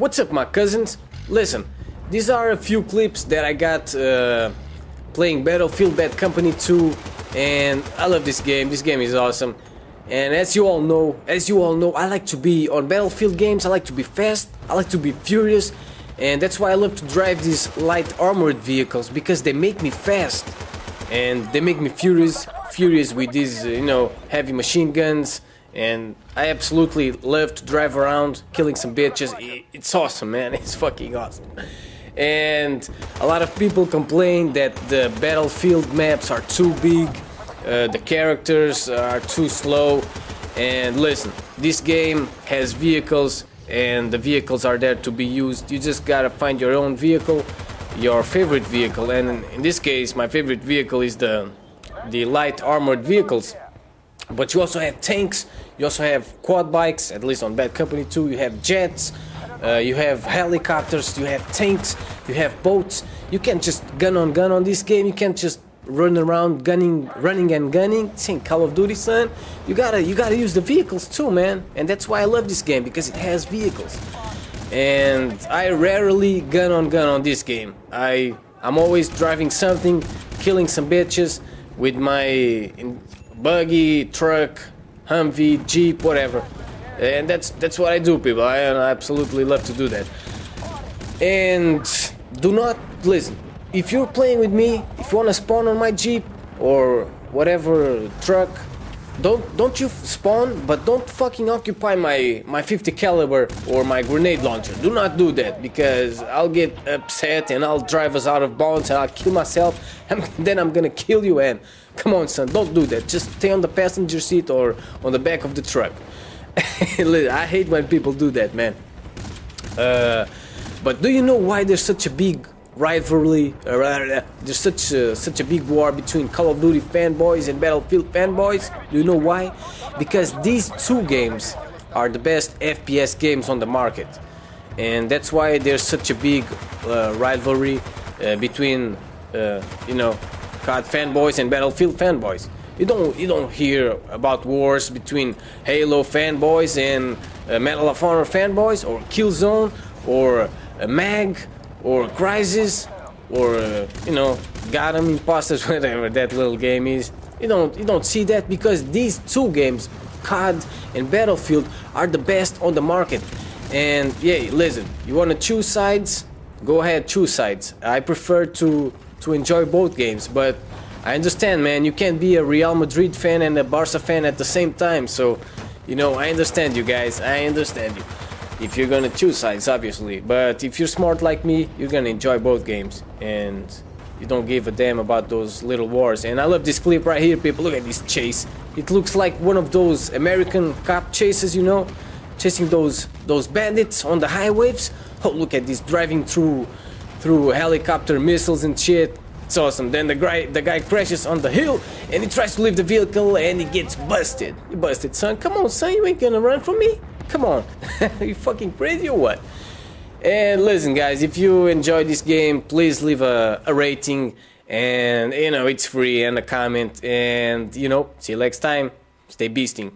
What's up, my cousins? Listen, these are a few clips that I got uh, playing Battlefield Bad Company 2, and I love this game. This game is awesome. And as you all know, as you all know, I like to be on Battlefield games. I like to be fast. I like to be furious, and that's why I love to drive these light armored vehicles because they make me fast, and they make me furious, furious with these, uh, you know, heavy machine guns and I absolutely love to drive around killing some bitches. It's awesome, man. It's fucking awesome. And a lot of people complain that the battlefield maps are too big, uh, the characters are too slow. And listen, this game has vehicles, and the vehicles are there to be used. You just gotta find your own vehicle, your favorite vehicle. And in this case, my favorite vehicle is the the light armored vehicles but you also have tanks, you also have quad bikes, at least on Bad Company 2, you have jets, uh, you have helicopters, you have tanks, you have boats. You can't just gun on gun on this game, you can't just run around gunning, running and gunning. This ain't Call of Duty, son. You gotta, you gotta use the vehicles too, man. And that's why I love this game, because it has vehicles. And I rarely gun on gun on this game. I, I'm always driving something, killing some bitches with my buggy, truck, Humvee, Jeep, whatever. And that's that's what I do, people. I, I absolutely love to do that. And do not listen. If you're playing with me, if you wanna spawn on my Jeep or whatever truck, don't don't you spawn, but don't fucking occupy my my 50 caliber or my grenade launcher. Do not do that because I'll get upset and I'll drive us out of bounds and I'll kill myself. And then I'm gonna kill you and Come on, son, don't do that. Just stay on the passenger seat or on the back of the truck. I hate when people do that, man. Uh, but do you know why there's such a big rivalry? Uh, there's such a, such a big war between Call of Duty fanboys and Battlefield fanboys. Do you know why? Because these two games are the best FPS games on the market, and that's why there's such a big uh, rivalry uh, between, uh, you know, COD fanboys and Battlefield fanboys. You don't you don't hear about wars between Halo fanboys and uh, Medal of Honor fanboys or Killzone or uh, Mag or Crysis or uh, you know Gotham Impostors whatever that little game is. You don't you don't see that because these two games, COD and Battlefield, are the best on the market. And yeah, listen, you want to choose sides? Go ahead, choose sides. I prefer to to enjoy both games. But I understand, man. You can't be a Real Madrid fan and a Barca fan at the same time. So, you know, I understand you guys. I understand you. If you're gonna choose sides, obviously. But if you're smart like me, you're gonna enjoy both games. And you don't give a damn about those little wars. And I love this clip right here, people. Look at this chase. It looks like one of those American cop chases, you know? Chasing those those bandits on the highways. Oh, look at this driving through through helicopter missiles and shit. It's awesome. Then the guy, the guy crashes on the hill and he tries to leave the vehicle and he gets busted. You busted, son. Come on, son. You ain't gonna run from me. Come on. you fucking crazy or what? And listen, guys, if you enjoyed this game, please leave a, a rating. And, you know, it's free and a comment. And, you know, see you next time. Stay beasting.